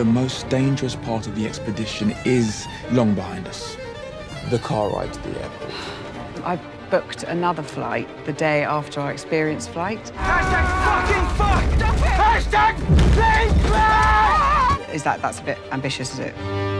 The most dangerous part of the expedition is long behind us. The car ride to the airport. I booked another flight the day after our experience flight. Hashtag fucking fuck! Stop it! Hashtag please, please! Is that that's a bit ambitious, is it?